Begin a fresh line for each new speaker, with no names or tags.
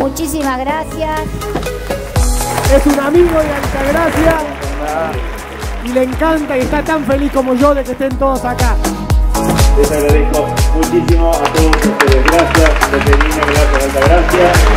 Muchísimas gracias.
Es un amigo de Altagracia y le encanta y está tan feliz como yo de que estén todos acá.
Les agradezco muchísimo a todos ustedes. Gracias, Peterino, gracias Altagracia.